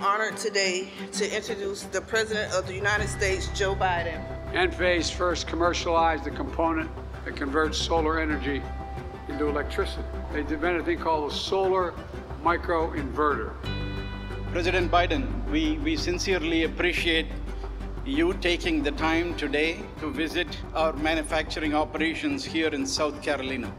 I'm honored today to introduce the President of the United States, Joe Biden. Enphase first commercialized the component that converts solar energy into electricity. They invented a thing called a solar microinverter. President Biden, we, we sincerely appreciate you taking the time today to visit our manufacturing operations here in South Carolina.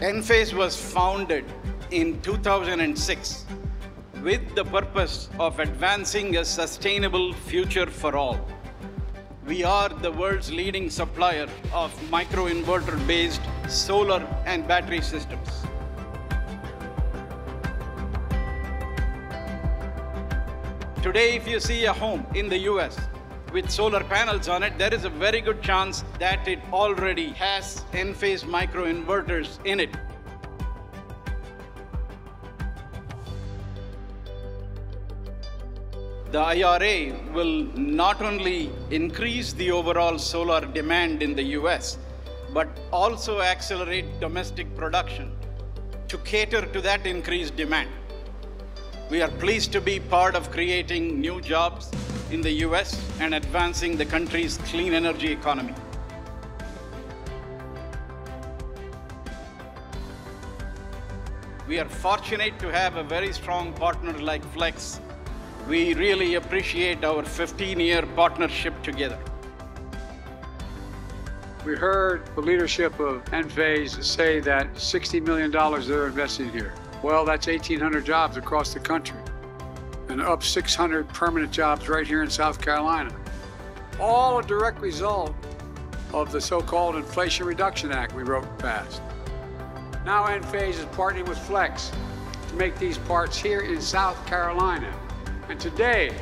Enphase was founded in 2006 with the purpose of advancing a sustainable future for all. We are the world's leading supplier of microinverter based solar and battery systems. Today, if you see a home in the US with solar panels on it, there is a very good chance that it already has Enphase microinverters in it. The IRA will not only increase the overall solar demand in the US, but also accelerate domestic production to cater to that increased demand. We are pleased to be part of creating new jobs in the US and advancing the country's clean energy economy. We are fortunate to have a very strong partner like Flex. We really appreciate our 15 year partnership together. We heard the leadership of Enphase say that $60 million they're investing here. Well, that's 1,800 jobs across the country and up 600 permanent jobs right here in South Carolina. All a direct result of the so-called Inflation Reduction Act we wrote and passed. Now Enphase is partnering with Flex to make these parts here in South Carolina. And today,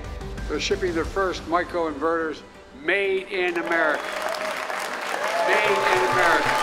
they're shipping their first microinverters made in America. Made in America.